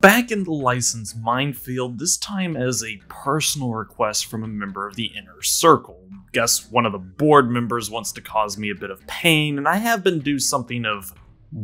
Back in the license minefield, this time as a personal request from a member of the inner circle. Guess one of the board members wants to cause me a bit of pain, and I have been do something of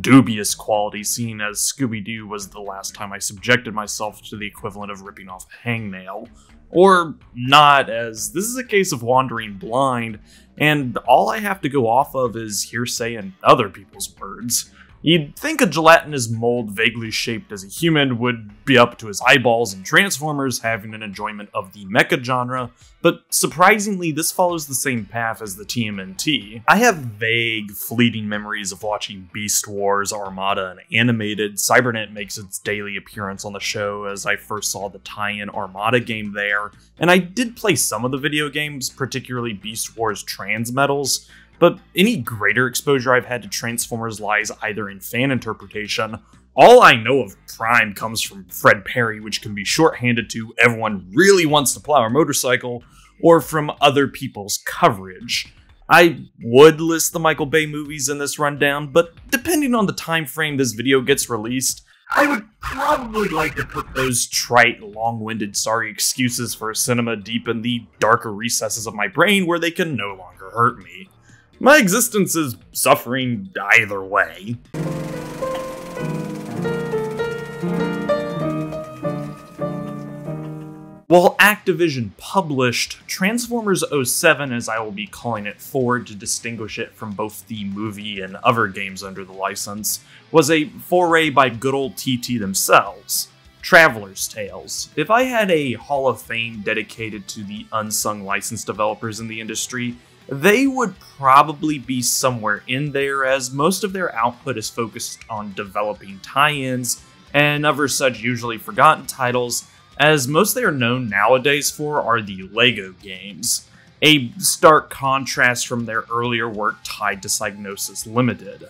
dubious quality, seeing as Scooby Doo was the last time I subjected myself to the equivalent of ripping off a hangnail. Or not, as this is a case of wandering blind, and all I have to go off of is hearsay and other people's words. You'd think a gelatinous mold vaguely shaped as a human would be up to his eyeballs in Transformers, having an enjoyment of the mecha genre, but surprisingly, this follows the same path as the TMNT. I have vague, fleeting memories of watching Beast Wars, Armada, and Animated. Cybernet makes its daily appearance on the show as I first saw the tie-in Armada game there, and I did play some of the video games, particularly Beast Wars Transmetals, but any greater exposure I've had to Transformers lies either in fan interpretation. All I know of Prime comes from Fred Perry, which can be shorthanded to everyone really wants to plow a motorcycle, or from other people's coverage. I would list the Michael Bay movies in this rundown, but depending on the time frame this video gets released, I would probably like to put those trite, long-winded sorry excuses for cinema deep in the darker recesses of my brain where they can no longer hurt me. My existence is suffering either way. While Activision published Transformers 07, as I will be calling it forward to distinguish it from both the movie and other games under the license, was a foray by good old TT themselves. Traveller's Tales. If I had a Hall of Fame dedicated to the unsung license developers in the industry, they would probably be somewhere in there as most of their output is focused on developing tie-ins and other such usually forgotten titles, as most they are known nowadays for are the LEGO games, a stark contrast from their earlier work tied to Psygnosis Limited.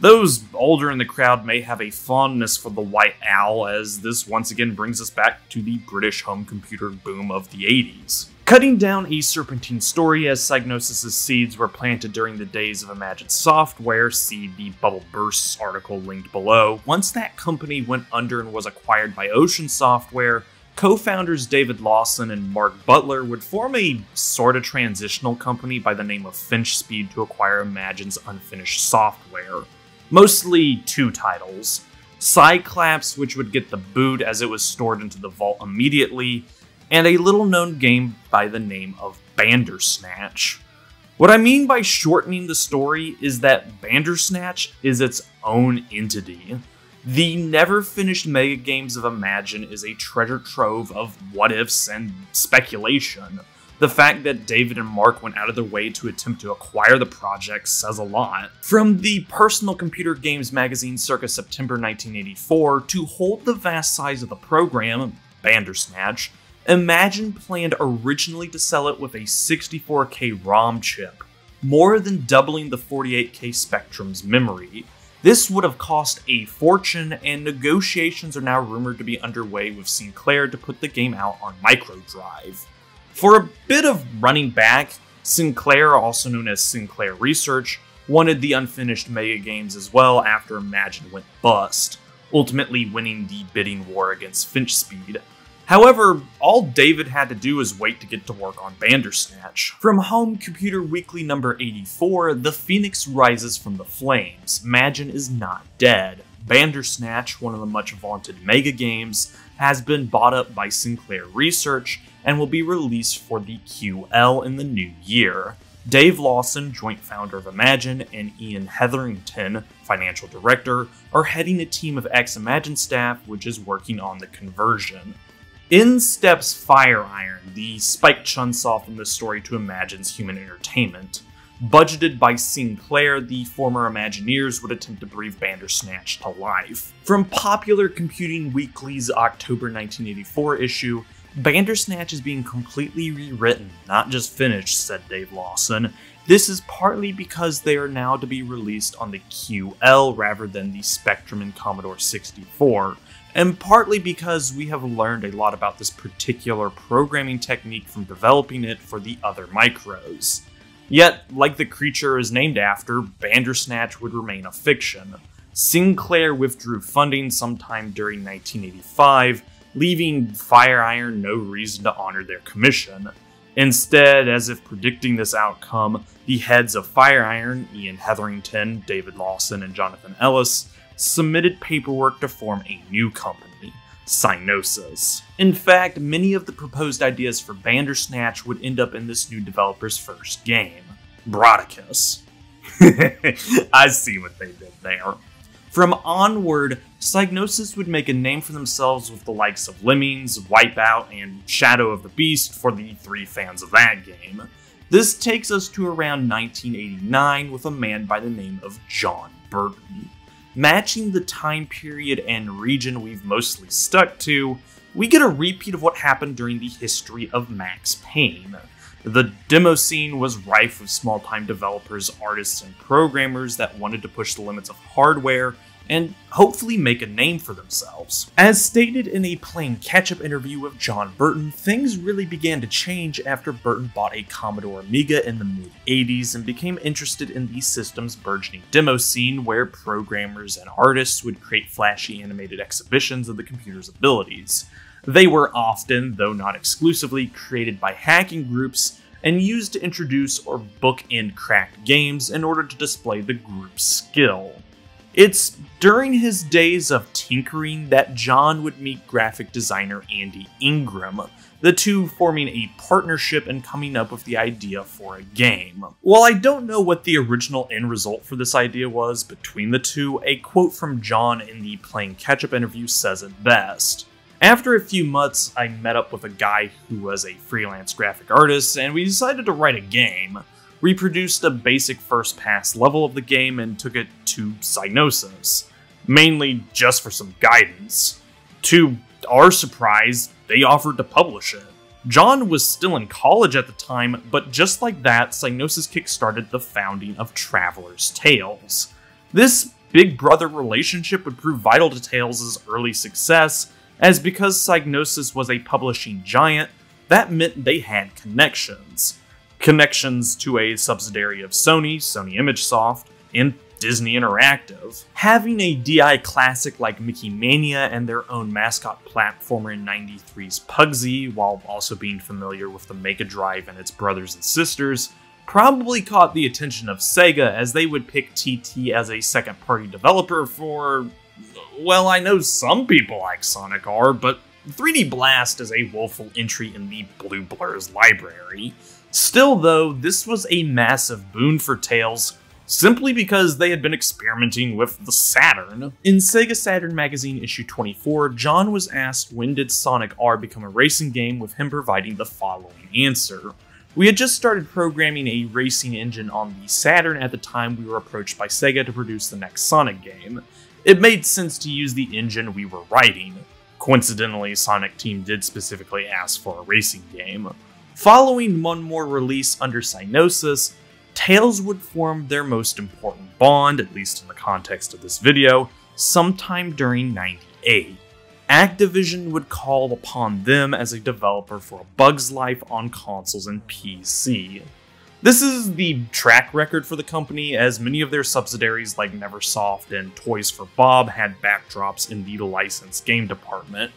Those older in the crowd may have a fondness for the White Owl, as this once again brings us back to the British home computer boom of the 80s. Cutting down a serpentine story as Psygnosis' seeds were planted during the days of Imagine Software, see the Bubble Bursts article linked below. Once that company went under and was acquired by Ocean Software, co-founders David Lawson and Mark Butler would form a sort of transitional company by the name of Finchspeed to acquire Imagine's unfinished software mostly two titles. Psyclapse, which would get the boot as it was stored into the vault immediately, and a little known game by the name of Bandersnatch. What I mean by shortening the story is that Bandersnatch is its own entity. The never finished mega games of Imagine is a treasure trove of what ifs and speculation. The fact that David and Mark went out of their way to attempt to acquire the project says a lot. From the Personal Computer Games magazine circa September 1984 to hold the vast size of the program, Bandersnatch, Imagine planned originally to sell it with a 64K ROM chip, more than doubling the 48K Spectrum's memory. This would have cost a fortune, and negotiations are now rumored to be underway with Sinclair to put the game out on Microdrive. For a bit of running back, Sinclair, also known as Sinclair Research, wanted the unfinished Mega games as well after Imagine went bust, ultimately winning the bidding war against Finchspeed. However, all David had to do was wait to get to work on Bandersnatch. From Home Computer Weekly number 84, The Phoenix Rises from the Flames. Imagine is not dead. Bandersnatch, one of the much vaunted Mega games, has been bought up by Sinclair Research and will be released for the QL in the new year. Dave Lawson, joint founder of Imagine, and Ian Hetherington, financial director, are heading a team of ex Imagine staff which is working on the conversion. In steps Fire Iron, the Spike Chunsoft in the story to Imagine's human entertainment. Budgeted by Sinclair, the former Imagineers would attempt to breathe Bandersnatch to life. From Popular Computing Weekly's October 1984 issue, Bandersnatch is being completely rewritten, not just finished, said Dave Lawson. This is partly because they are now to be released on the QL rather than the Spectrum and Commodore 64, and partly because we have learned a lot about this particular programming technique from developing it for the other micros. Yet, like the creature is named after, Bandersnatch would remain a fiction. Sinclair withdrew funding sometime during 1985, leaving Fire Iron no reason to honor their commission. Instead, as if predicting this outcome, the heads of Fire Iron, Ian Hetherington, David Lawson, and Jonathan Ellis, submitted paperwork to form a new company, Psygnosis. In fact, many of the proposed ideas for Bandersnatch would end up in this new developer's first game, Brataccas. I see what they did there. From onward, Psygnosis would make a name for themselves with the likes of Lemmings, Wipeout, and Shadow of the Beast for the three fans of that game. This takes us to around 1989 with a man by the name of Jon Burton. Matching the time period and region we've mostly stuck to, we get a repeat of what happened during the history of Max Payne. The demo scene was rife with small time developers, artists, and programmers that wanted to push the limits of hardware and hopefully make a name for themselves. As stated in a Playing Catch-up interview with Jon Burton, things really began to change after Burton bought a Commodore Amiga in the mid-80s and became interested in the system's burgeoning demo scene where programmers and artists would create flashy animated exhibitions of the computer's abilities. They were often, though not exclusively, created by hacking groups and used to introduce or bookend cracked games in order to display the group's skill. It's during his days of tinkering that John would meet graphic designer Andy Ingram, the two forming a partnership and coming up with the idea for a game. While I don't know what the original end result for this idea was between the two, a quote from John in the Playing Catch-up interview says it best. After a few months, I met up with a guy who was a freelance graphic artist, and we decided to write a game reproduced a basic first pass level of the game and took it to Psygnosis, mainly just for some guidance. To our surprise, they offered to publish it. John was still in college at the time, but just like that, Psygnosis kickstarted the founding of Traveller's Tales. This big brother relationship would prove vital to Tales' early success, as because Psygnosis was a publishing giant, that meant they had connections connections to a subsidiary of Sony, Sony ImageSoft, and Disney Interactive. Having a DI classic like Mickey Mania and their own mascot platformer in 93's Pugsy, while also being familiar with the Mega Drive and its brothers and sisters, probably caught the attention of Sega as they would pick TT as a second party developer for. Well, I know some people like Sonic R, but 3D Blast is a woeful entry in the Blue Blur's library. Still, though, this was a massive boon for Tales, simply because they had been experimenting with the Saturn. In Sega Saturn Magazine issue 24, John was asked when did Sonic R become a racing game, with him providing the following answer. We had just started programming a racing engine on the Saturn at the time we were approached by Sega to produce the next Sonic game. It made sense to use the engine we were writing. Coincidentally, Sonic Team did specifically ask for a racing game. Following one more release under Psygnosis, Tales would form their most important bond, at least in the context of this video, sometime during 98. Activision would call upon them as a developer for Bug's Life on consoles and PC. This is the track record for the company, as many of their subsidiaries like Neversoft and Toys for Bob had backdrops in the licensed game department.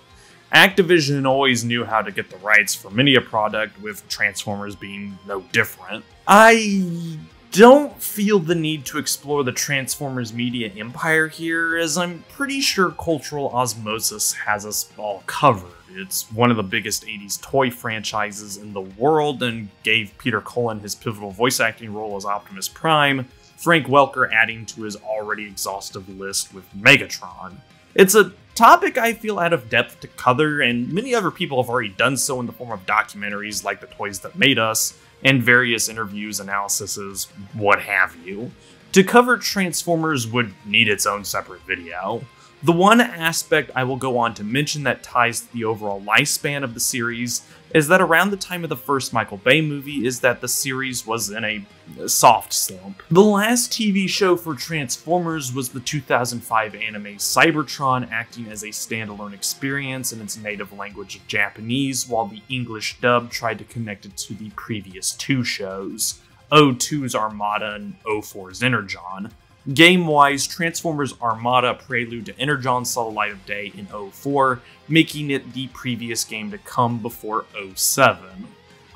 Activision always knew how to get the rights for many a product, with Transformers being no different. I don't feel the need to explore the Transformers media empire here, as I'm pretty sure Cultural Osmosis has us all covered. It's one of the biggest 80s toy franchises in the world and gave Peter Cullen his pivotal voice acting role as Optimus Prime, Frank Welker adding to his already exhaustive list with Megatron. It's a topic I feel out of depth to cover, and many other people have already done so in the form of documentaries like The Toys That Made Us, and various interviews, analyses, what have you. To cover Transformers would need its own separate video. The one aspect I will go on to mention that ties to the overall lifespan of the series is that around the time of the first Michael Bay movie is that the series was in a soft slump. The last TV show for Transformers was the 2005 anime Cybertron acting as a standalone experience in its native language of Japanese, while the English dub tried to connect it to the previous two shows, O2's Armada and O4's Energon. Game wise, Transformers Armada Prelude to Energon saw the light of day in 04, making it the previous game to come before 07.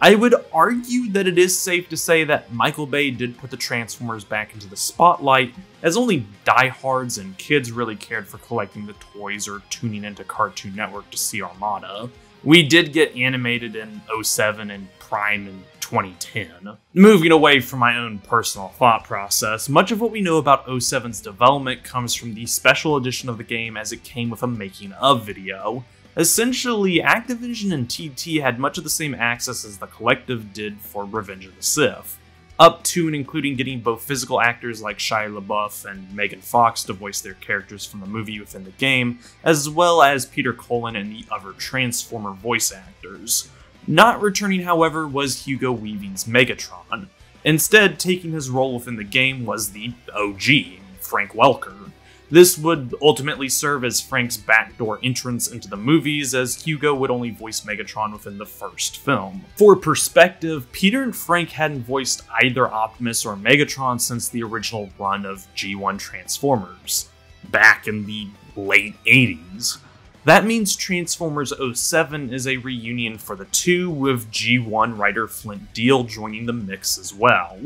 I would argue that it is safe to say that Michael Bay did put the Transformers back into the spotlight, as only diehards and kids really cared for collecting the toys or tuning into Cartoon Network to see Armada. We did get animated in 07 and Prime in 2010. Moving away from my own personal thought process, much of what we know about 07's development comes from the special edition of the game as it came with a making of video. Essentially, Activision and TT had much of the same access as the Collective did for Revenge of the Sith, up to and including getting both physical actors like Shia LaBeouf and Megan Fox to voice their characters from the movie within the game, as well as Peter Cullen and the other Transformer voice actors. Not returning, however, was Hugo Weaving's Megatron. Instead, taking his role within the game was the OG, Frank Welker. This would ultimately serve as Frank's backdoor entrance into the movies, as Hugo would only voice Megatron within the first film. For perspective, Peter and Frank hadn't voiced either Optimus or Megatron since the original run of G1 Transformers, back in the late 80s. That means Transformers 07 is a reunion for the two, with G1 writer Flint Dille joining the mix as well.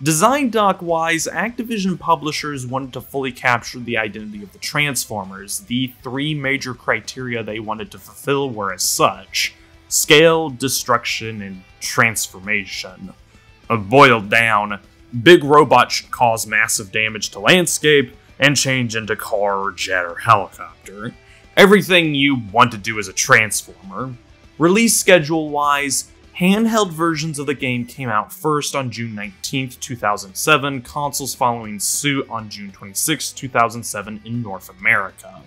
Design doc wise, Activision publishers wanted to fully capture the identity of the Transformers. The three major criteria they wanted to fulfill were as such scale, destruction, and transformation. Boiled down, big robots should cause massive damage to landscape and change into car jet or helicopter everything you want to do as a Transformer. Release schedule wise, handheld versions of the game came out first on June 19, 2007, consoles following suit on June 26, 2007 in North America.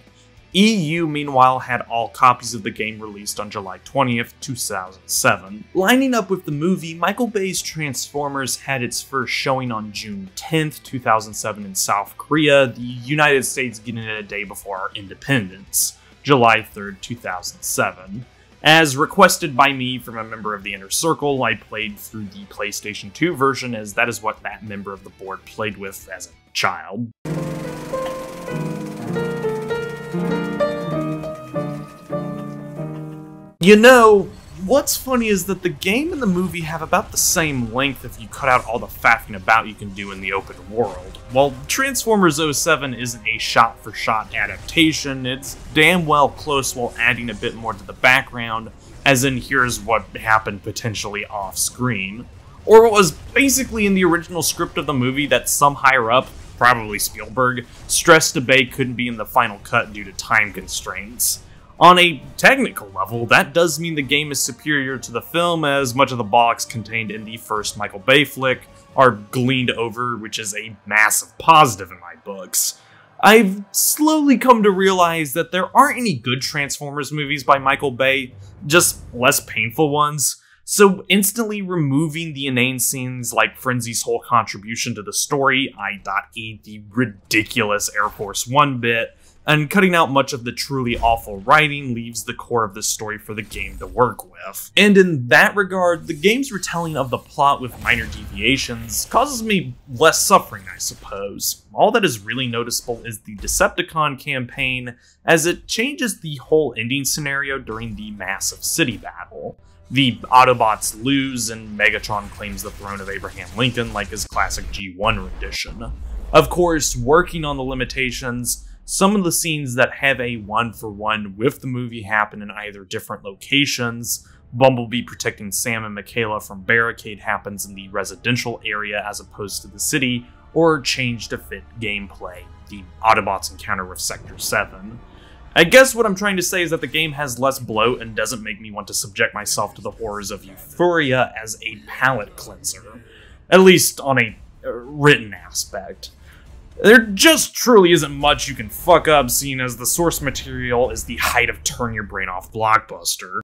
EU, meanwhile, had all copies of the game released on July 20th, 2007. Lining up with the movie, Michael Bay's Transformers had its first showing on June 10th, 2007 in South Korea, the United States getting it a day before our independence, July 3rd, 2007. As requested by me from a member of the Inner Circle, I played through the PlayStation 2 version as that is what that member of the board played with as a child. You know, what's funny is that the game and the movie have about the same length if you cut out all the faffing about you can do in the open world. While Transformers 07 isn't a shot for shot adaptation, it's damn well close while adding a bit more to the background, as in here's what happened potentially off screen. Or what was basically in the original script of the movie that some higher up, probably Spielberg, stressed Bay couldn't be in the final cut due to time constraints. On a technical level, that does mean the game is superior to the film, as much of the box contained in the first Michael Bay flick are gleaned over, which is a massive positive in my books. I've slowly come to realize that there aren't any good Transformers movies by Michael Bay, just less painful ones. So instantly removing the inane scenes like Frenzy's whole contribution to the story, I.E. the ridiculous Air Force One bit, and cutting out much of the truly awful writing leaves the core of the story for the game to work with. And in that regard, the game's retelling of the plot with minor deviations causes me less suffering, I suppose. All that is really noticeable is the Decepticon campaign, as it changes the whole ending scenario during the massive city battle. The Autobots lose, and Megatron claims the throne of Abraham Lincoln like his classic G1 rendition. Of course, working on the limitations, some of the scenes that have a one for one with the movie happen in either different locations. Bumblebee protecting Sam and Mikaela from Barricade happens in the residential area as opposed to the city, or change to fit gameplay, the Autobots encounter with Sector 7. I guess what I'm trying to say is that the game has less bloat and doesn't make me want to subject myself to the horrors of Euphoria as a palate cleanser, at least on a uh, written aspect. There just truly isn't much you can fuck up, seeing as the source material is the height of turn your brain off blockbuster.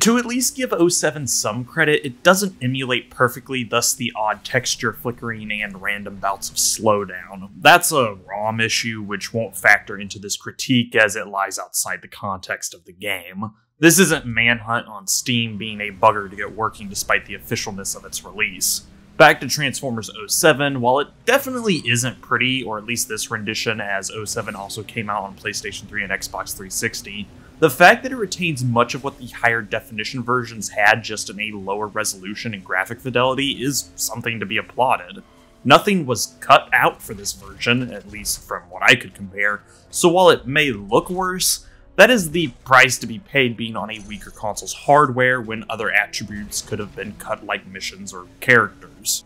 To at least give 07 some credit, it doesn't emulate perfectly, thus the odd texture flickering and random bouts of slowdown. That's a ROM issue which won't factor into this critique as it lies outside the context of the game. This isn't Manhunt on Steam being a bugger to get working despite the officialness of its release. Back to Transformers 07, while it definitely isn't pretty, or at least this rendition as 07 also came out on PlayStation 3 and Xbox 360, the fact that it retains much of what the higher definition versions had just in a lower resolution and graphic fidelity is something to be applauded. Nothing was cut out for this version, at least from what I could compare, so while it may look worse, that is the price to be paid being on a weaker console's hardware when other attributes could have been cut like missions or characters.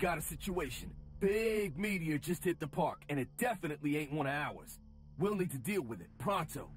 Got a situation. Big meteor just hit the park, and it definitely ain't one of ours. We'll need to deal with it, pronto.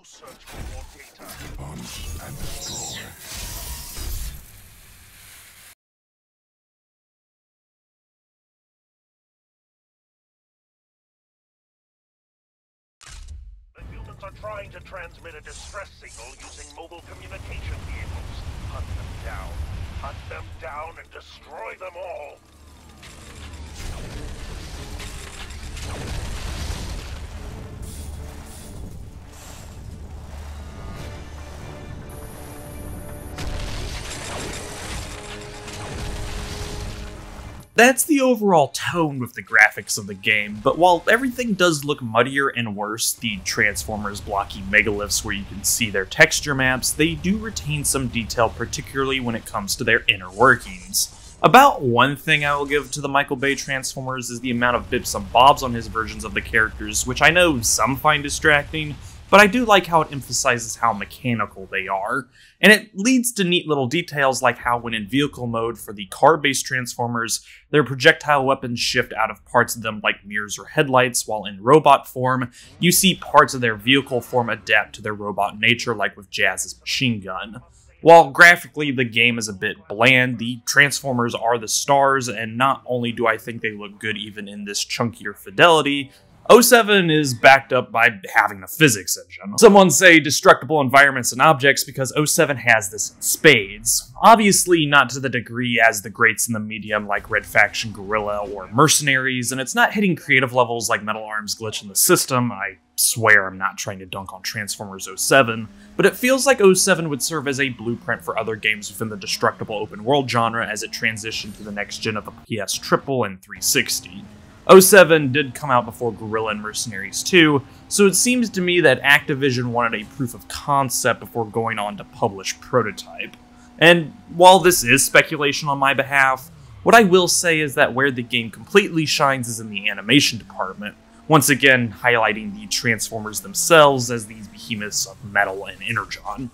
You search for more data. Hunt and destroy. are trying to transmit a distress signal using mobile communication vehicles. Hunt them down. Hunt them down and destroy them all. That's the overall tone with the graphics of the game, but while everything does look muddier and worse, the Transformers blocky megaliths where you can see their texture maps, they do retain some detail, particularly when it comes to their inner workings. About one thing I will give to the Michael Bay Transformers is the amount of bips and bobs on his versions of the characters, which I know some find distracting, but I do like how it emphasizes how mechanical they are. And it leads to neat little details like how when in vehicle mode for the car-based Transformers, their projectile weapons shift out of parts of them like mirrors or headlights, while in robot form, you see parts of their vehicle form adapt to their robot nature like with Jazz's machine gun. While graphically the game is a bit bland, the Transformers are the stars, and not only do I think they look good even in this chunkier fidelity, 07 is backed up by having a physics engine. Someone say destructible environments and objects because 07 has this in spades. Obviously not to the degree as the greats in the medium like Red Faction Guerrilla or Mercenaries, and it's not hitting creative levels like Metal Arms glitch in the system. I swear I'm not trying to dunk on Transformers 07, but it feels like 07 would serve as a blueprint for other games within the destructible open world genre as it transitioned to the next gen of the PS Triple and 360. 07 did come out before Guerrilla and Mercenaries 2, so it seems to me that Activision wanted a proof of concept before going on to publish Prototype. And while this is speculation on my behalf, what I will say is that where the game completely shines is in the animation department, once again highlighting the Transformers themselves as these behemoths of metal and energon.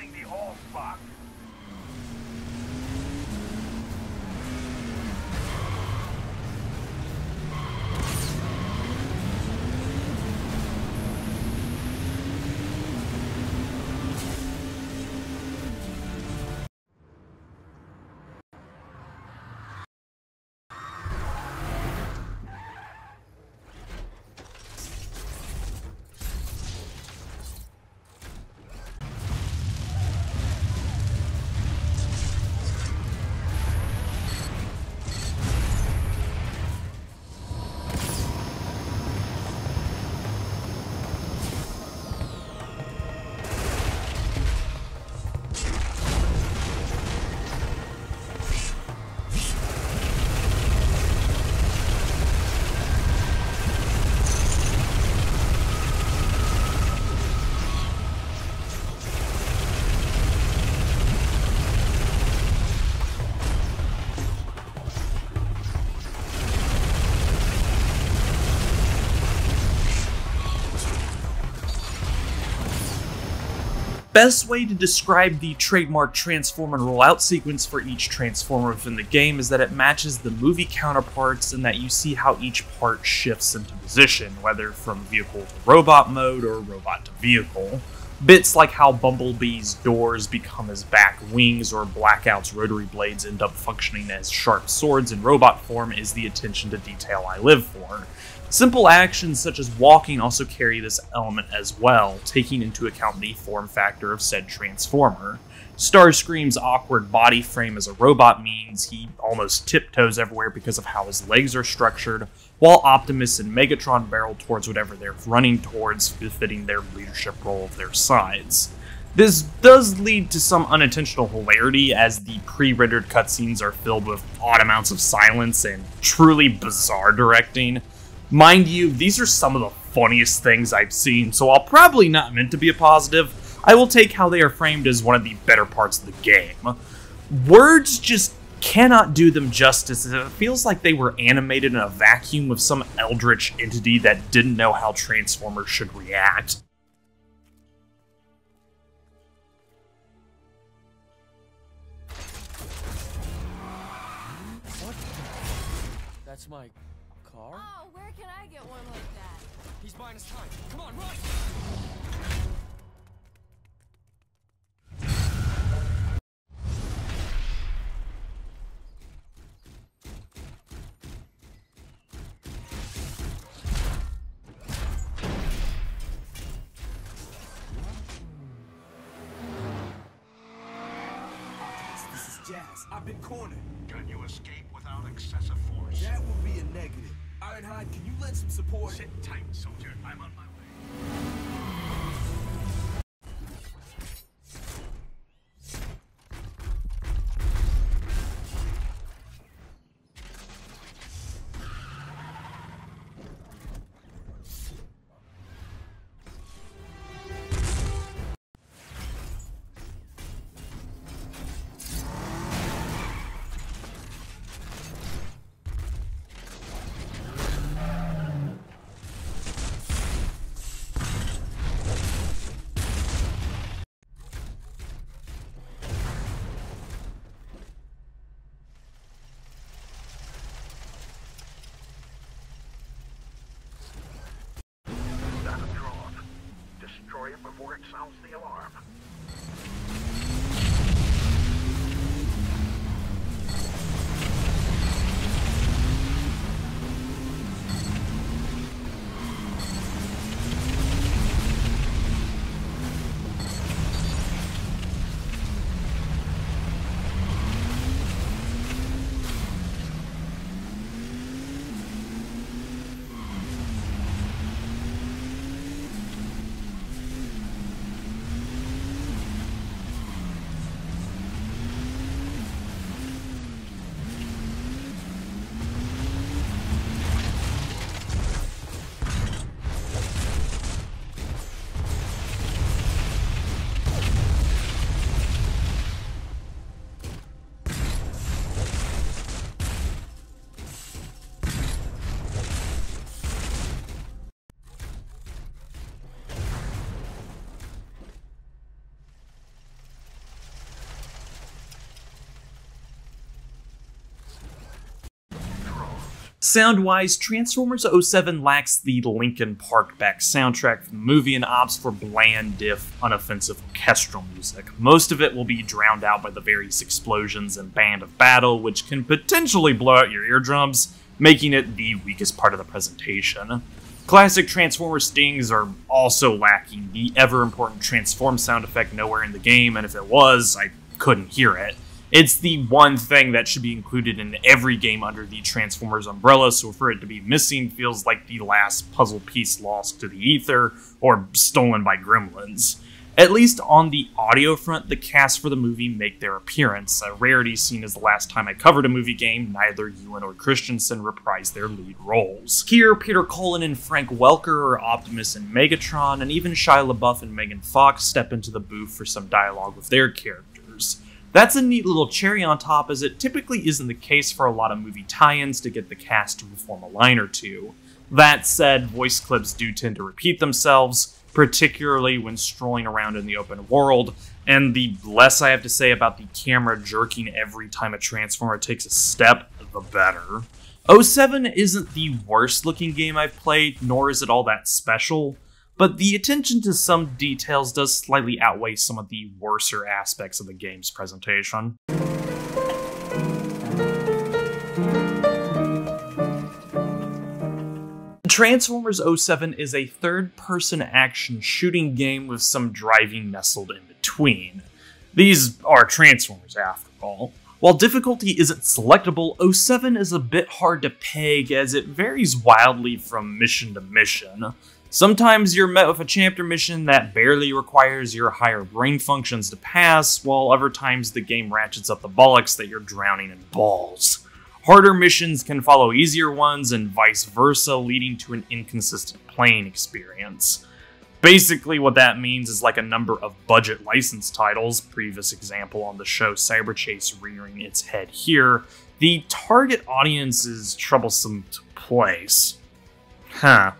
Getting the best way to describe the trademark transform and rollout sequence for each transformer within the game is that it matches the movie counterparts and that you see how each part shifts into position, whether from vehicle to robot mode or robot to vehicle. Bits like how Bumblebee's doors become his back wings or Blackout's rotary blades end up functioning as sharp swords in robot form is the attention to detail I live for. Simple actions such as walking also carry this element as well, taking into account the form factor of said transformer. Starscream's awkward body frame as a robot means he almost tiptoes everywhere because of how his legs are structured, while Optimus and Megatron barrel towards whatever they're running towards, befitting their leadership role of their sides. This does lead to some unintentional hilarity as the pre-rendered cutscenes are filled with odd amounts of silence and truly bizarre directing. Mind you, these are some of the funniest things I've seen, so while probably not meant to be a positive, I will take how they are framed as one of the better parts of the game. Words just cannot do them justice, it feels like they were animated in a vacuum with some eldritch entity that didn't know how Transformers should react. That's my car? Where can I get one like that? He's buying us time. Come on, run! This is Jazz. I've been cornered. Can you escape without excessive force? That would be a negative. Ironhide, can you lend some support? Sit tight, soldier. I'm on my way. Before it sounds Sound wise, Transformers 07 lacks the Linkin Park back soundtrack from the movie and opts for bland, diff, unoffensive orchestral music. Most of it will be drowned out by the various explosions and band of battle, which can potentially blow out your eardrums, making it the weakest part of the presentation. Classic Transformer stings are also lacking the ever important transform sound effect nowhere in the game, and if it was, I couldn't hear it. It's the one thing that should be included in every game under the Transformers umbrella, so for it to be missing feels like the last puzzle piece lost to the ether or stolen by gremlins. At least on the audio front, the cast for the movie make their appearance, a rarity seen as the last time I covered a movie game, neither Ewan or Christensen reprised their lead roles. Here, Peter Cullen and Frank Welker are Optimus and Megatron, and even Shia LaBeouf and Megan Fox step into the booth for some dialogue with their characters. That's a neat little cherry on top, as it typically isn't the case for a lot of movie tie ins to get the cast to perform a line or two. That said, voice clips do tend to repeat themselves, particularly when strolling around in the open world, and the less I have to say about the camera jerking every time a Transformer takes a step, the better. 07 isn't the worst looking game I've played, nor is it all that special, but the attention to some details does slightly outweigh some of the worser aspects of the game's presentation. Transformers 07 is a third person action shooting game with some driving nestled in between. These are Transformers after all. While difficulty isn't selectable, 07 is a bit hard to peg as it varies wildly from mission to mission. Sometimes you're met with a chapter mission that barely requires your higher brain functions to pass, while other times the game ratchets up the bollocks that you're drowning in balls. Harder missions can follow easier ones, and vice versa, leading to an inconsistent playing experience. Basically, what that means is like a number of budget license titles, previous example on the show Cyberchase rearing its head here, the target audience is troublesome to place. Huh.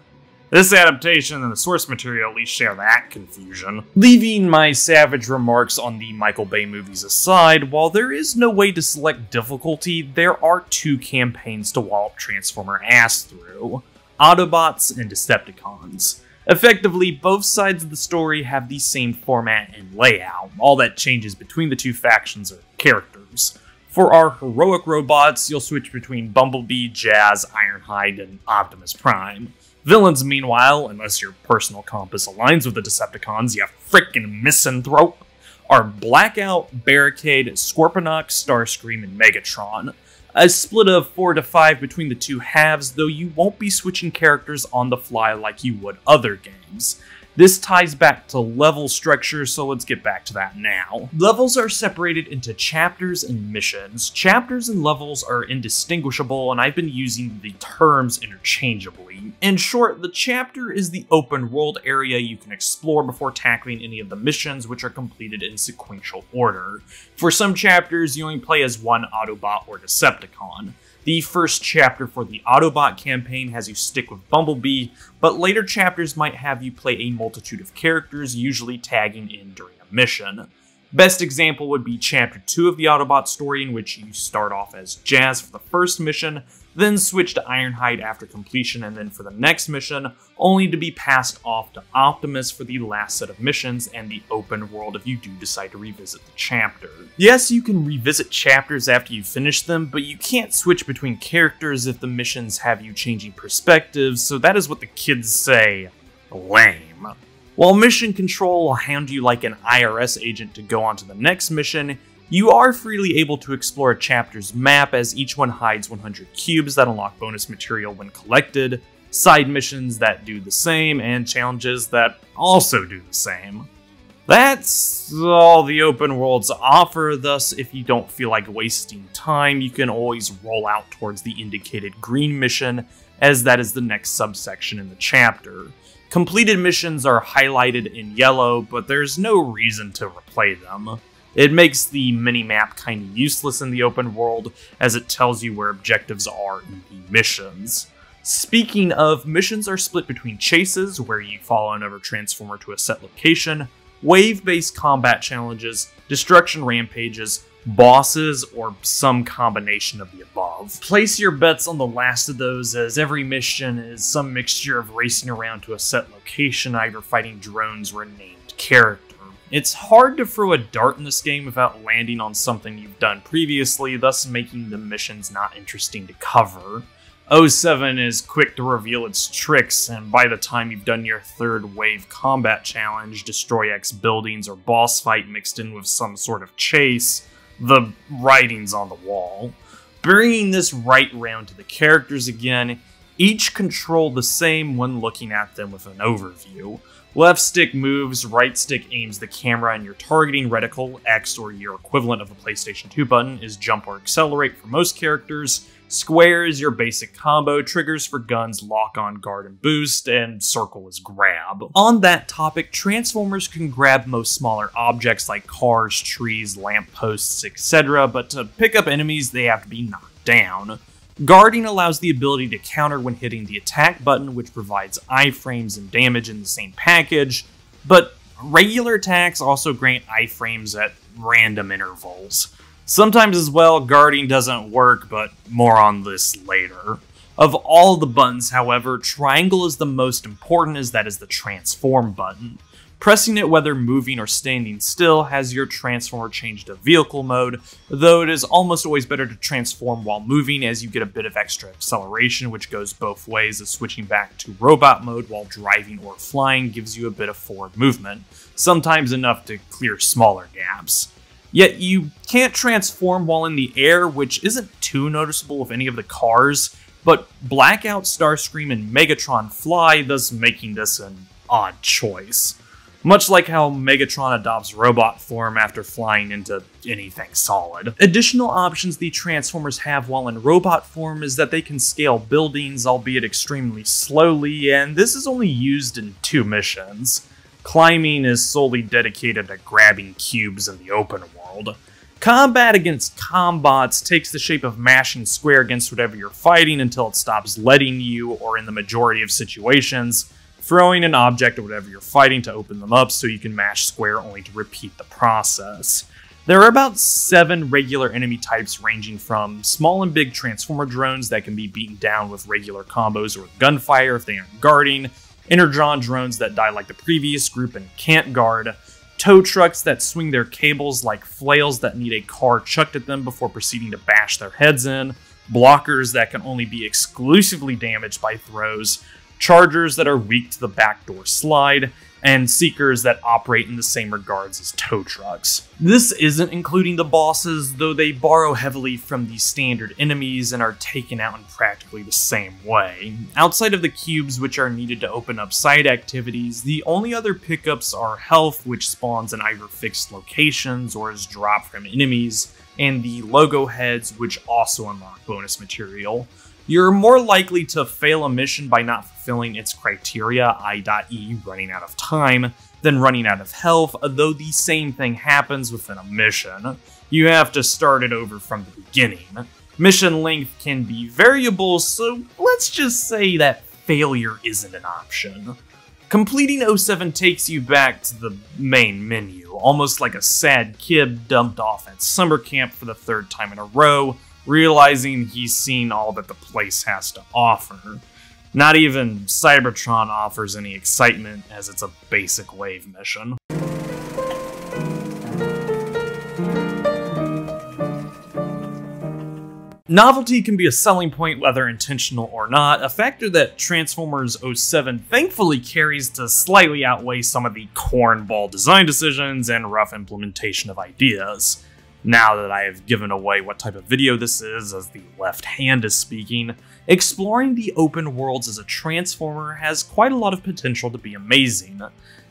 This adaptation and the source material at least share that confusion. Leaving my savage remarks on the Michael Bay movies aside, while there is no way to select difficulty, there are two campaigns to wallop Transformer ass through Autobots and Decepticons. Effectively, both sides of the story have the same format and layout. All that changes between the two factions are characters. For our heroic robots, you'll switch between Bumblebee, Jazz, Ironhide, and Optimus Prime. Villains, meanwhile, unless your personal compass aligns with the Decepticons, you frickin' misanthrope, are Blackout, Barricade, Scorponok, Starscream, and Megatron. A split of 4 to 5 between the two halves, though you won't be switching characters on the fly like you would other games. This ties back to level structure, so let's get back to that now. Levels are separated into chapters and missions. Chapters and levels are indistinguishable, and I've been using the terms interchangeably. In short, the chapter is the open world area you can explore before tackling any of the missions, which are completed in sequential order. For some chapters, you only play as one Autobot or Decepticon. The first chapter for the Autobot campaign has you stick with Bumblebee, but later chapters might have you play a multitude of characters, usually tagging in during a mission. Best example would be Chapter 2 of the Autobot story, in which you start off as Jazz for the first mission, then switch to Ironhide after completion, and then for the next mission, only to be passed off to Optimus for the last set of missions and the open world if you do decide to revisit the chapter. Yes, you can revisit chapters after you finish them, but you can't switch between characters if the missions have you changing perspectives, so that is what the kids say lame. While mission control will hand you like an IRS agent to go on to the next mission, you are freely able to explore a chapter's map as each one hides 100 cubes that unlock bonus material when collected, side missions that do the same, and challenges that also do the same. That's all the open worlds offer, thus, if you don't feel like wasting time, you can always roll out towards the indicated green mission, as that is the next subsection in the chapter. Completed missions are highlighted in yellow, but there's no reason to replay them. It makes the minimap kind of useless in the open world, as it tells you where objectives are in the missions. Speaking of, missions are split between chases, where you follow another Transformer to a set location, wave based combat challenges, destruction rampages, bosses, or some combination of the above. Place your bets on the last of those, as every mission is some mixture of racing around to a set location, either fighting drones or named character. It's hard to throw a dart in this game without landing on something you've done previously, thus making the missions not interesting to cover. 07 is quick to reveal its tricks, and by the time you've done your third wave combat challenge, destroy X buildings or boss fight mixed in with some sort of chase, the writing's on the wall. Bringing this right round to the characters again, each control the same when looking at them with an overview. Left stick moves, right stick aims the camera, and your targeting reticle, X or your equivalent of the PlayStation 2 button, is jump or accelerate for most characters. Square is your basic combo, triggers for guns, lock on, guard, and boost, and circle is grab. On that topic, Transformers can grab most smaller objects like cars, trees, lampposts, etc., but to pick up enemies, they have to be knocked down. Guarding allows the ability to counter when hitting the attack button, which provides iframes and damage in the same package, but regular attacks also grant iframes at random intervals. Sometimes as well, guarding doesn't work, but more on this later. Of all the buttons, however, triangle is the most important as that is the transform button. Pressing it whether moving or standing still has your transformer change to vehicle mode, though it is almost always better to transform while moving as you get a bit of extra acceleration which goes both ways as switching back to robot mode while driving or flying gives you a bit of forward movement, sometimes enough to clear smaller gaps. Yet you can't transform while in the air, which isn't too noticeable with any of the cars, but Blackout, Starscream, and Megatron fly, thus making this an odd choice much like how Megatron adopts robot form after flying into anything solid. Additional options the Transformers have while in robot form is that they can scale buildings, albeit extremely slowly, and this is only used in two missions. Climbing is solely dedicated to grabbing cubes in the open world. Combat against combots takes the shape of mashing square against whatever you're fighting until it stops letting you, or in the majority of situations, throwing an object or whatever you're fighting to open them up so you can mash square only to repeat the process. There are about seven regular enemy types ranging from small and big transformer drones that can be beaten down with regular combos or gunfire if they aren't guarding, energon drones that die like the previous group and can't guard, tow trucks that swing their cables like flails that need a car chucked at them before proceeding to bash their heads in, blockers that can only be exclusively damaged by throws, chargers that are weak to the backdoor slide, and seekers that operate in the same regards as tow trucks. This isn't including the bosses, though they borrow heavily from the standard enemies and are taken out in practically the same way. Outside of the cubes which are needed to open up side activities, the only other pickups are health which spawns in either fixed locations or is dropped from enemies, and the logo heads which also unlock bonus material you're more likely to fail a mission by not fulfilling its criteria, I.E. running out of time, than running out of health, though the same thing happens within a mission. You have to start it over from the beginning. Mission length can be variable, so let's just say that failure isn't an option. Completing 07 takes you back to the main menu, almost like a sad kid dumped off at summer camp for the third time in a row, realizing he's seen all that the place has to offer. Not even Cybertron offers any excitement, as it's a basic wave mission. Novelty can be a selling point whether intentional or not, a factor that Transformers 07 thankfully carries to slightly outweigh some of the cornball design decisions and rough implementation of ideas. Now that I have given away what type of video this is, as the left hand is speaking, exploring the open worlds as a Transformer has quite a lot of potential to be amazing.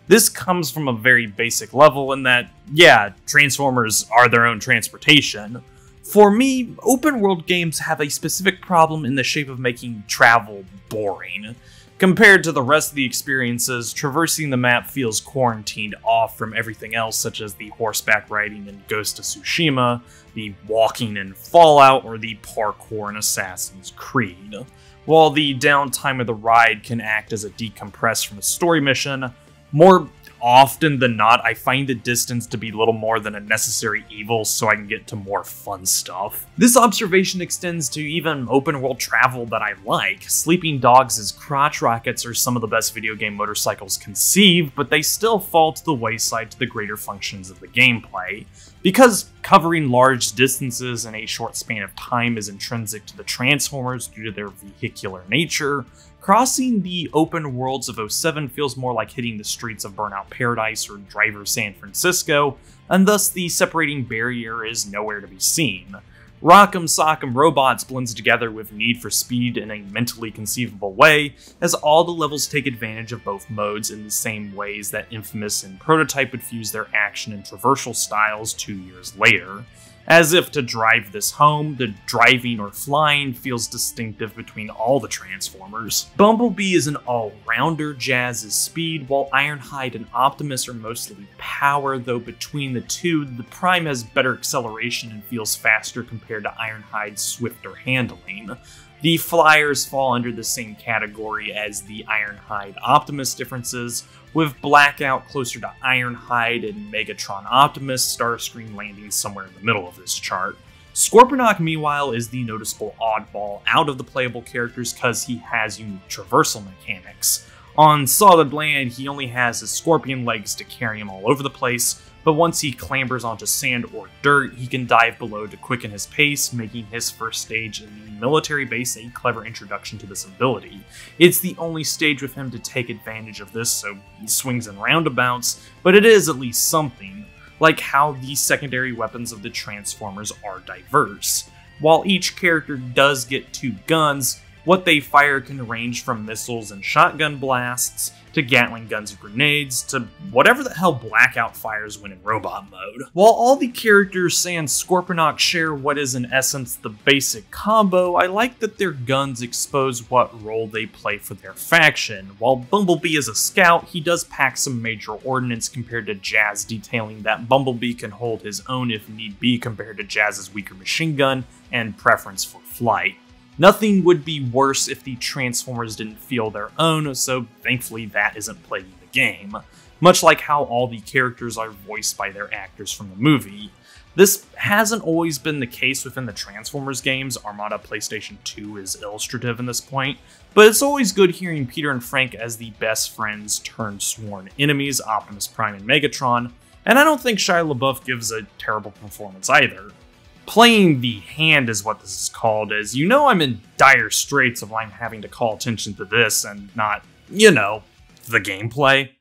This comes from a very basic level in that, yeah, Transformers are their own transportation. For me, open world games have a specific problem in the shape of making travel boring. Compared to the rest of the experiences, traversing the map feels quarantined off from everything else, such as the horseback riding in Ghost of Tsushima, the walking in Fallout, or the parkour in Assassin's Creed. While the downtime of the ride can act as a decompress from a story mission, more often than not, I find the distance to be little more than a necessary evil so I can get to more fun stuff. This observation extends to even open world travel that I like. Sleeping Dogs' crotch rockets are some of the best video game motorcycles conceived, but they still fall to the wayside to the greater functions of the gameplay. Because covering large distances in a short span of time is intrinsic to the Transformers due to their vehicular nature, crossing the open worlds of 07 feels more like hitting the streets of Burnout Paradise or Driver San Francisco, and thus the separating barrier is nowhere to be seen. Rock'em Sock'em Robots blends together with Need for Speed in a mentally conceivable way, as all the levels take advantage of both modes in the same ways that Infamous and Prototype would fuse their action and traversal styles two years later. As if to drive this home, the driving or flying feels distinctive between all the Transformers. Bumblebee is an all-rounder, Jazz is speed, while Ironhide and Optimus are mostly power, though between the two, the Prime has better acceleration and feels faster compared to Ironhide's swifter handling. The Flyers fall under the same category as the Ironhide Optimus differences, with Blackout closer to Ironhide and Megatron Optimus, Starscream landing somewhere in the middle of this chart. Scorponok, meanwhile, is the noticeable oddball out of the playable characters because he has unique traversal mechanics. On solid land, he only has his scorpion legs to carry him all over the place, but once he clambers onto sand or dirt, he can dive below to quicken his pace, making his first stage in the military base a clever introduction to this ability. It's the only stage with him to take advantage of this, so he swings in roundabouts, but it is at least something, like how the secondary weapons of the Transformers are diverse. While each character does get two guns, what they fire can range from missiles and shotgun blasts, to Gatling guns and grenades, to whatever the hell Blackout fires when in robot mode. While all the characters sans Scorponok share what is in essence the basic combo, I like that their guns expose what role they play for their faction. While Bumblebee is a scout, he does pack some major ordnance compared to Jazz, detailing that Bumblebee can hold his own if need be compared to Jazz's weaker machine gun and preference for flight. Nothing would be worse if the Transformers didn't feel their own, so thankfully that isn't plaguing the game. Much like how all the characters are voiced by their actors from the movie. This hasn't always been the case within the Transformers games, Armada PlayStation 2 is illustrative in this point, but it's always good hearing Peter and Frank as the best friends turned sworn enemies, Optimus Prime and Megatron, and I don't think Shia LaBeouf gives a terrible performance either playing the hand is what this is called, as you know I'm in dire straits of I'm having to call attention to this and not, you know, the gameplay.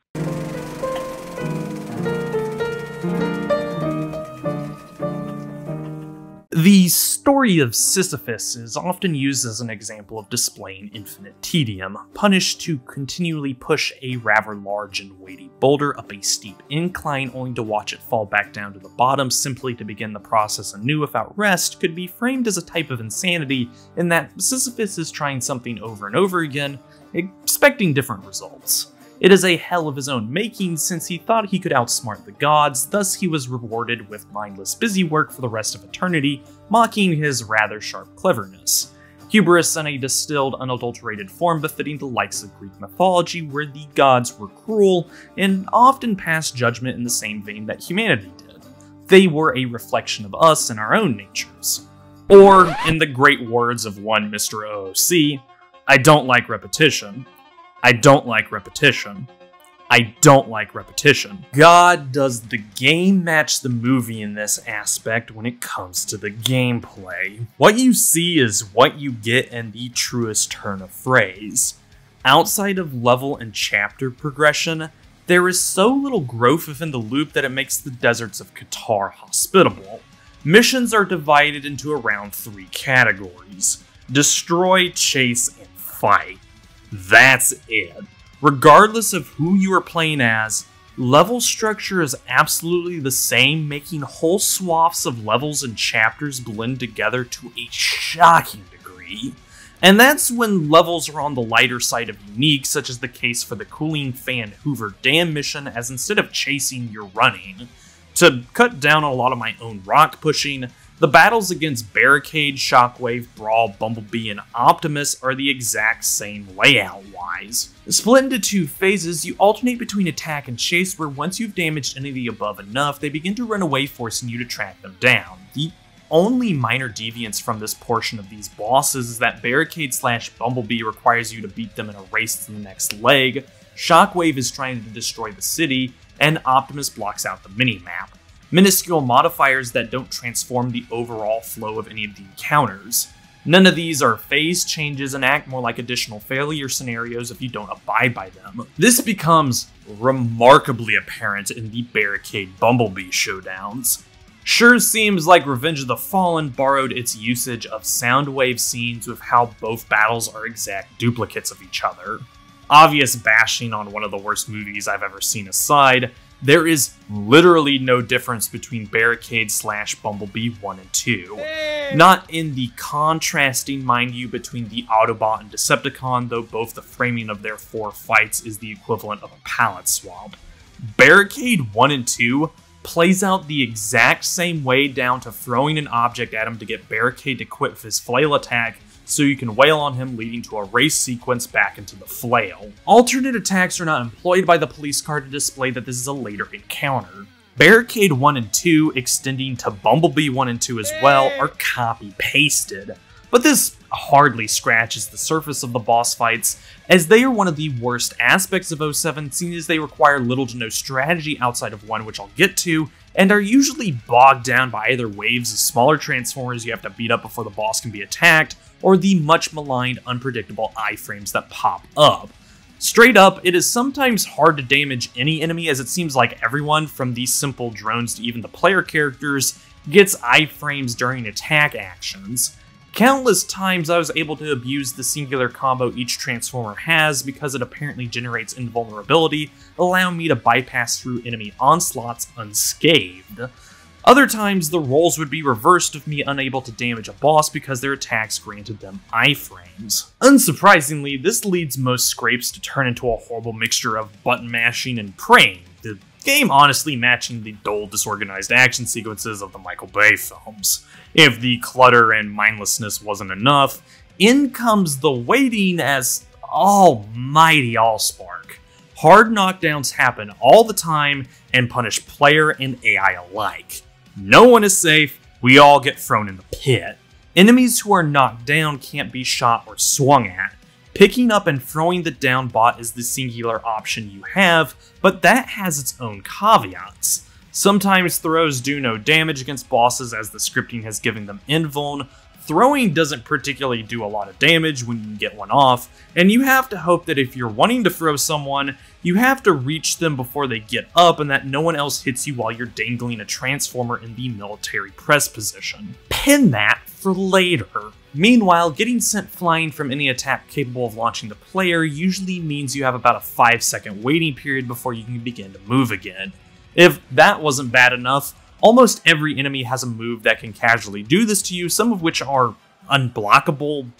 The story of Sisyphus is often used as an example of displaying infinite tedium, punished to continually push a rather large and weighty boulder up a steep incline only to watch it fall back down to the bottom simply to begin the process anew without rest could be framed as a type of insanity in that Sisyphus is trying something over and over again, expecting different results. It is a hell of his own making since he thought he could outsmart the gods, thus he was rewarded with mindless busy work for the rest of eternity, mocking his rather sharp cleverness. Hubris in a distilled, unadulterated form befitting the likes of Greek mythology, where the gods were cruel and often passed judgment in the same vein that humanity did. They were a reflection of us and our own natures. Or, in the great words of one Mr. OOC, I don't like repetition, I don't like repetition. I don't like repetition. God, does the game match the movie in this aspect when it comes to the gameplay? What you see is what you get in the truest turn of phrase. Outside of level and chapter progression, there is so little growth within the loop that it makes the deserts of Qatar hospitable. Missions are divided into around three categories destroy, chase, and fight. That's it. Regardless of who you are playing as, level structure is absolutely the same, making whole swaths of levels and chapters blend together to a shocking degree. And that's when levels are on the lighter side of unique, such as the case for the Cooling Fan Hoover Dam mission, as instead of chasing, you're running. To cut down a lot of my own rock pushing, The battles against Barricade, Shockwave, Brawl, Bumblebee, and Optimus are the exact same layout wise. Split into two phases, you alternate between attack and chase, where once you've damaged any of the above enough, they begin to run away, forcing you to track them down. The only minor deviance from this portion of these bosses is that Barricade slash Bumblebee requires you to beat them in a race to the next leg, Shockwave is trying to destroy the city, and Optimus blocks out the minimap. Minuscule modifiers that don't transform the overall flow of any of the encounters. None of these are phase changes and act more like additional failure scenarios if you don't abide by them. This becomes remarkably apparent in the Barricade Bumblebee showdowns. Sure seems like Revenge of the Fallen borrowed its usage of Soundwave scenes with how both battles are exact duplicates of each other. Obvious bashing on one of the worst movies I've ever seen aside, there is literally no difference between Barricade slash Bumblebee 1 and 2. Not in the contrasting, mind you, between the Autobot and Decepticon, though both the framing of their four fights is the equivalent of a palette swap. Barricade 1 and 2 plays out the exact same way down to throwing an object at him to get Barricade to quit with his flail attack so you can wail on him leading to a race sequence back into the flail. Alternate attacks are not employed by the police car to display that this is a later encounter. Barricade 1 and 2 extending to Bumblebee 1 and 2 as well are copy-pasted, but this hardly scratches the surface of the boss fights, as they are one of the worst aspects of 07 seeing as they require little to no strategy outside of one which I'll get to, and are usually bogged down by either waves of smaller transformers you have to beat up before the boss can be attacked, or the much maligned unpredictable iframes that pop up. Straight up, it is sometimes hard to damage any enemy as it seems like everyone, from these simple drones to even the player characters, gets iframes during attack actions. Countless times I was able to abuse the singular combo each Transformer has because it apparently generates invulnerability, allowing me to bypass through enemy onslaughts unscathed. Other times, the roles would be reversed of me unable to damage a boss because their attacks granted them iframes. Unsurprisingly, this leads most scrapes to turn into a horrible mixture of button mashing and praying, the game honestly matching the dull, disorganized action sequences of the Michael Bay films. If the clutter and mindlessness wasn't enough, in comes the waiting as almighty Allspark. Hard knockdowns happen all the time and punish player and AI alike. No one is safe, we all get thrown in the pit. Enemies who are knocked down can't be shot or swung at. Picking up and throwing the down bot is the singular option you have, but that has its own caveats. Sometimes throws do no damage against bosses as the scripting has given them invuln, throwing doesn't particularly do a lot of damage when you get one off, and you have to hope that if you're wanting to throw someone, you have to reach them before they get up and that no one else hits you while you're dangling a transformer in the military press position. Pin that for later. Meanwhile, getting sent flying from any attack capable of launching the player usually means you have about a 5 second waiting period before you can begin to move again. If that wasn't bad enough, almost every enemy has a move that can casually do this to you, some of which are unblockable,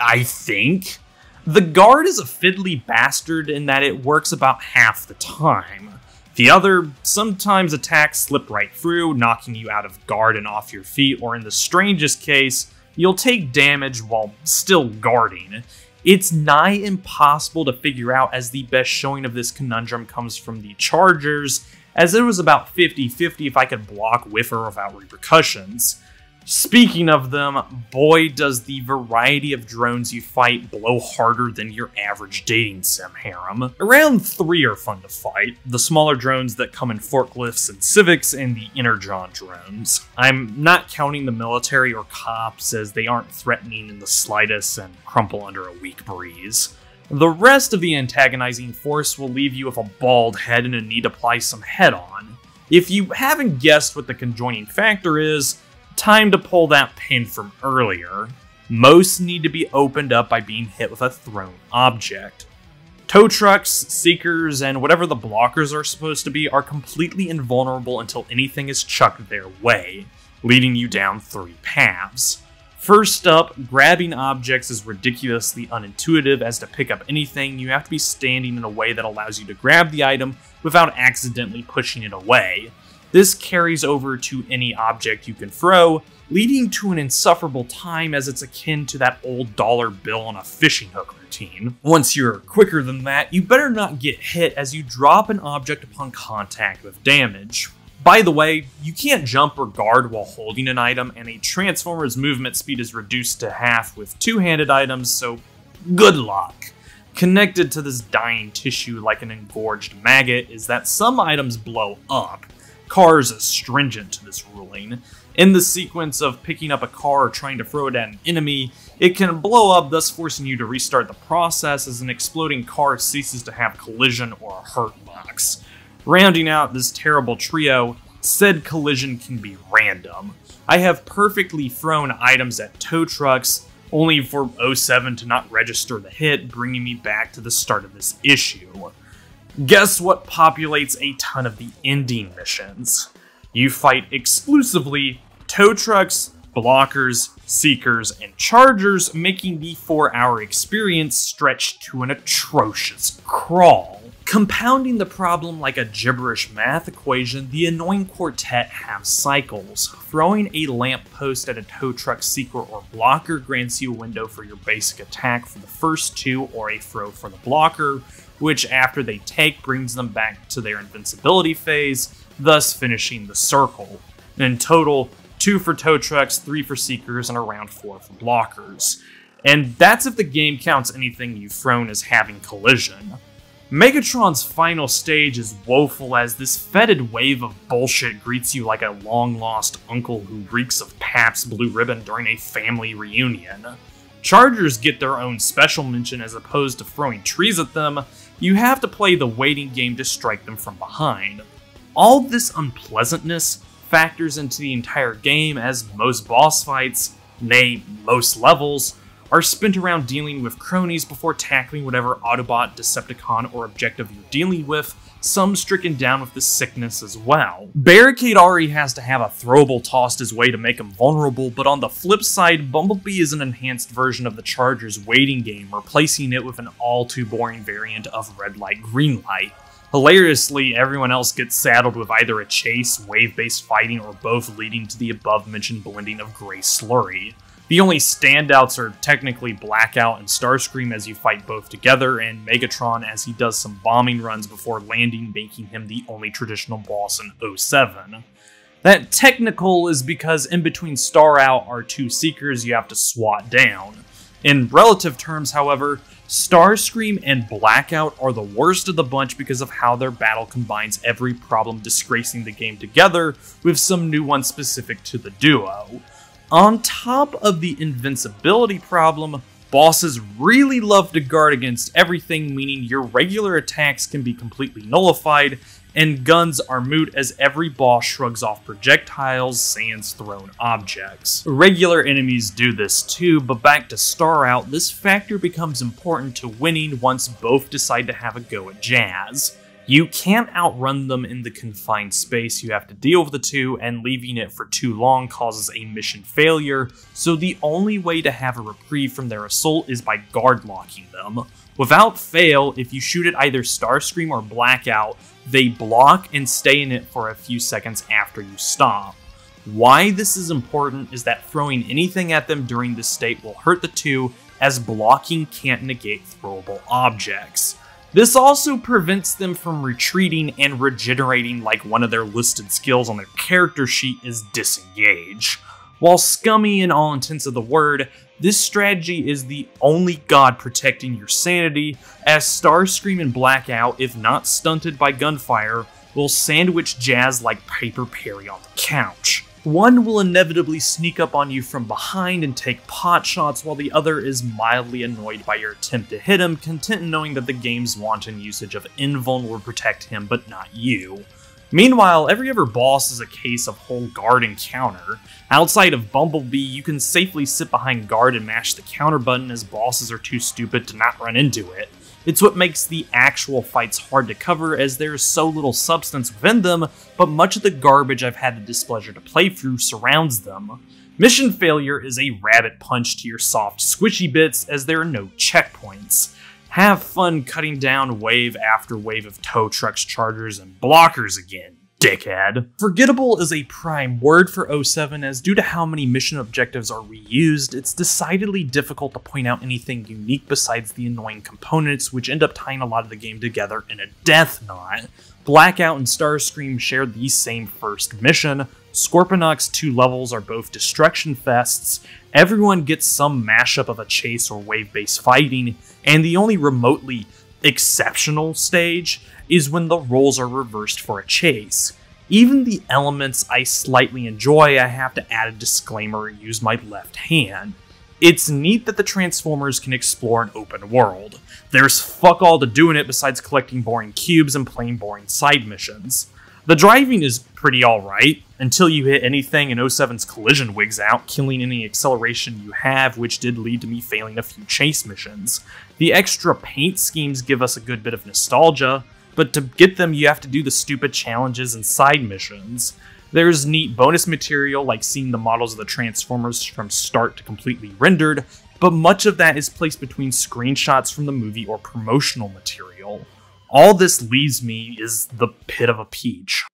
I think. The guard is a fiddly bastard in that it works about half the time. The other sometimes attacks slip right through, knocking you out of guard and off your feet, or in the strangest case, you'll take damage while still guarding. It's nigh impossible to figure out as the best showing of this conundrum comes from the Chargers, as it was about 50-50 if I could block Whiffer without repercussions. Speaking of them, boy does the variety of drones you fight blow harder than your average dating sim harem. Around three are fun to fight, the smaller drones that come in forklifts and civics, and the Energon drones. I'm not counting the military or cops as they aren't threatening in the slightest and crumple under a weak breeze. The rest of the antagonizing force will leave you with a bald head and a need to apply some head on. If you haven't guessed what the conjoining factor is, time to pull that pin from earlier. Most need to be opened up by being hit with a thrown object. Tow trucks, seekers, and whatever the blockers are supposed to be are completely invulnerable until anything is chucked their way, leading you down three paths. First up, grabbing objects is ridiculously unintuitive as to pick up anything, you have to be standing in a way that allows you to grab the item without accidentally pushing it away. This carries over to any object you can throw, leading to an insufferable time as it's akin to that old dollar bill on a fishing hook routine. Once you're quicker than that, you better not get hit as you drop an object upon contact with damage. By the way, you can't jump or guard while holding an item, and a Transformer's movement speed is reduced to half with two-handed items, so good luck. Connected to this dying tissue like an engorged maggot is that some items blow up. Cars is stringent to this ruling. In the sequence of picking up a car or trying to throw it at an enemy, it can blow up, thus forcing you to restart the process as an exploding car ceases to have collision or a hurt box. Rounding out this terrible trio, said collision can be random. I have perfectly thrown items at tow trucks, only for 07 to not register the hit, bringing me back to the start of this issue. Guess what populates a ton of the ending missions? You fight exclusively tow trucks, blockers, seekers, and chargers, making the 4 hour experience stretch to an atrocious crawl. Compounding the problem like a gibberish math equation, the annoying quartet have cycles. Throwing a lamppost at a tow truck seeker or blocker grants you a window for your basic attack for the first two or a throw for the blocker, which after they take brings them back to their invincibility phase, thus finishing the circle. In total, two for tow trucks, three for seekers, and around four for blockers. And that's if the game counts anything you've thrown as having collision. Megatron's final stage is woeful as this fetid wave of bullshit greets you like a long lost uncle who reeks of Pabst Blue Ribbon during a family reunion. Chargers get their own special mention as opposed to throwing trees at them, you have to play the waiting game to strike them from behind. All this unpleasantness factors into the entire game as most boss fights, nay, most levels, are spent around dealing with cronies before tackling whatever Autobot, Decepticon, or objective you're dealing with, some stricken down with the sickness as well. Barricade already has to have a throwable tossed his way to make him vulnerable, but on the flip side, Bumblebee is an enhanced version of the Charger's waiting game, replacing it with an all too boring variant of red light, green light. Hilariously, everyone else gets saddled with either a chase, wave-based fighting, or both leading to the above-mentioned blending of gray slurry. The only standouts are technically Blackout and Starscream as you fight both together, and Megatron as he does some bombing runs before landing, making him the only traditional boss in 07. That technical is because in between Star Out are two Seekers you have to swat down. In relative terms, however, Starscream and Blackout are the worst of the bunch because of how their battle combines every problem disgracing the game together with some new ones specific to the duo. On top of the invincibility problem, bosses really love to guard against everything, meaning your regular attacks can be completely nullified, and guns are moot as every boss shrugs off projectiles, sands thrown objects. Regular enemies do this too, but back to Star Out, this factor becomes important to winning once both decide to have a go at Jazz. You can't outrun them in the confined space, you have to deal with the two, and leaving it for too long causes a mission failure, so the only way to have a reprieve from their assault is by guard locking them. Without fail, if you shoot at either Starscream or Blackout, they block and stay in it for a few seconds after you stop. Why this is important is that throwing anything at them during this state will hurt the two, as blocking can't negate throwable objects. This also prevents them from retreating and regenerating like one of their listed skills on their character sheet is disengage. While scummy in all intents of the word, this strategy is the only god protecting your sanity, as Starscream and Blackout, if not stunted by gunfire, will sandwich Jazz like Piper Perri on the couch. One will inevitably sneak up on you from behind and take pot shots, while the other is mildly annoyed by your attempt to hit him, content in knowing that the game's wanton usage of invuln will protect him but not you. Meanwhile, every other boss is a case of whole guard and counter. Outside of Bumblebee, you can safely sit behind guard and mash the counter button as bosses are too stupid to not run into it. It's what makes the actual fights hard to cover as there is so little substance within them, but much of the garbage I've had the displeasure to play through surrounds them. Mission failure is a rabbit punch to your soft, squishy bits as there are no checkpoints. Have fun cutting down wave after wave of tow trucks, chargers, and blockers again. Dickhead. Forgettable is a prime word for 07 as due to how many mission objectives are reused, it's decidedly difficult to point out anything unique besides the annoying components which end up tying a lot of the game together in a death knot. Blackout and Starscream share the same first mission, Scorponok's two levels are both destruction fests, everyone gets some mashup of a chase or wave-based fighting, and the only remotely exceptional stage is when the roles are reversed for a chase. Even the elements I slightly enjoy, I have to add a disclaimer and use my left hand. It's neat that the Transformers can explore an open world. There's fuck all to do in it besides collecting boring cubes and playing boring side missions. The driving is pretty alright, until you hit anything and 07's collision wigs out, killing any acceleration you have, which did lead to me failing a few chase missions. The extra paint schemes give us a good bit of nostalgia, but to get them you have to do the stupid challenges and side missions. There's neat bonus material like seeing the models of the Transformers from start to completely rendered, but much of that is placed between screenshots from the movie or promotional material. All this leaves me is the pit of a peach.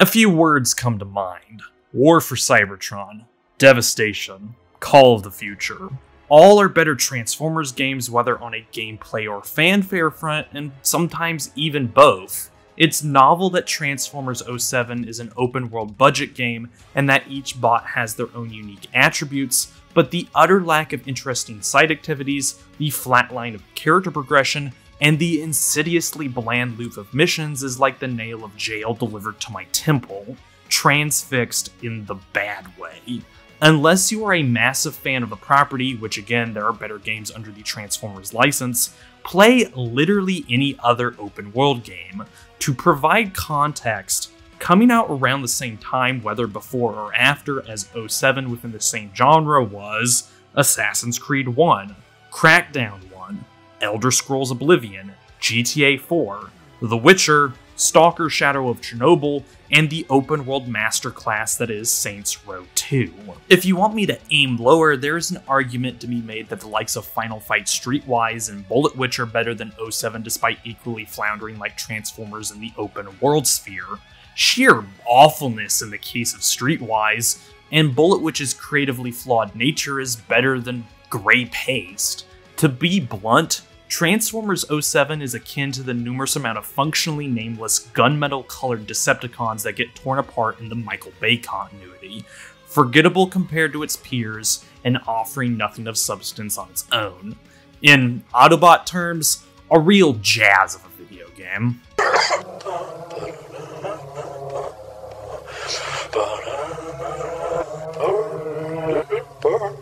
A few words come to mind War for Cybertron, Devastation, Call of the Future. All are better Transformers games, whether on a gameplay or fanfare front, and sometimes even both. It's novel that Transformers 07 is an open world budget game and that each bot has their own unique attributes, but the utter lack of interesting side activities, the flat line of character progression, and the insidiously bland loop of missions is like the nail of jail delivered to my temple, transfixed in the bad way. Unless you are a massive fan of the property, which again, there are better games under the Transformers license, play literally any other open world game. To provide context, coming out around the same time, whether before or after, as 07 within the same genre was Assassin's Creed 1, Crackdown 1, Elder Scrolls Oblivion, GTA 4, The Witcher, Stalker Shadow of Chernobyl, and the open world masterclass that is Saints Row 2. If you want me to aim lower, there is an argument to be made that the likes of Final Fight Streetwise and Bullet Witch are better than 07 despite equally floundering like Transformers in the open world sphere. Sheer awfulness in the case of Streetwise, and Bullet Witch's creatively flawed nature is better than gray paste. To be blunt, Transformers 07 is akin to the numerous amount of functionally nameless gunmetal colored Decepticons that get torn apart in the Michael Bay continuity, forgettable compared to its peers and offering nothing of substance on its own. In Autobot terms, a real jazz of a video game.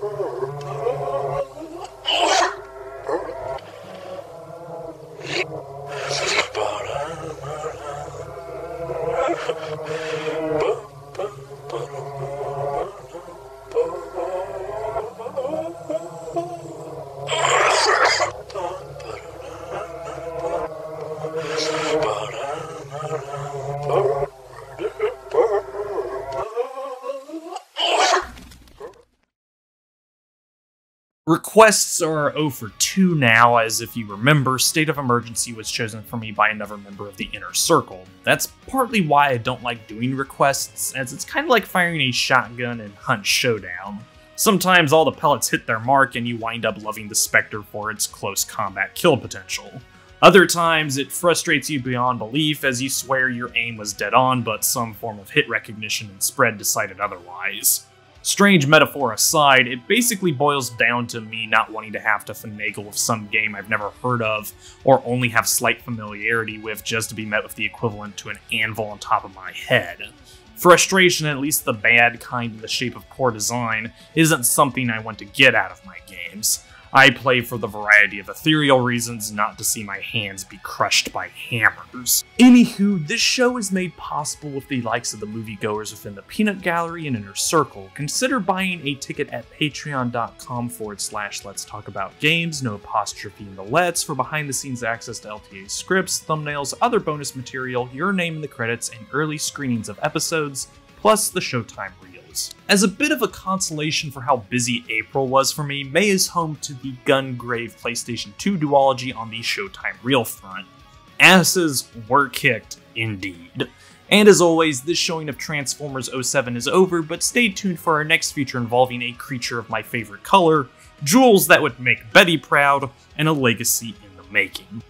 Requests are 0 for 2 now, as if you remember, State of Emergency was chosen for me by another member of the Inner Circle. That's partly why I don't like doing requests, as it's kind of like firing a shotgun in Hunt Showdown. Sometimes all the pellets hit their mark and you wind up loving the Specter for its close combat kill potential. Other times, it frustrates you beyond belief as you swear your aim was dead on, but some form of hit recognition and spread decided otherwise. Strange metaphor aside, it basically boils down to me not wanting to have to finagle with some game I've never heard of, or only have slight familiarity with just to be met with the equivalent to an anvil on top of my head. Frustration, at least the bad kind in the shape of poor design, isn't something I want to get out of my games. I play for the variety of ethereal reasons, not to see my hands be crushed by hammers. Anywho, this show is made possible with the likes of the moviegoers within the Peanut Gallery and Inner Circle. Consider buying a ticket at patreon.com forward slash let's talk about games, no apostrophe in the let's, for behind the scenes access to LTA scripts, thumbnails, other bonus material, your name in the credits, and early screenings of episodes, plus the Showtime As a bit of a consolation for how busy April was for me, May is home to the Gungrave PlayStation 2 duology on the Showtime Reel front. Asses were kicked, indeed. And as always, this showing of Transformers 07 is over, but stay tuned for our next feature involving a creature of my favorite color, jewels that would make Betty proud, and a legacy in the making.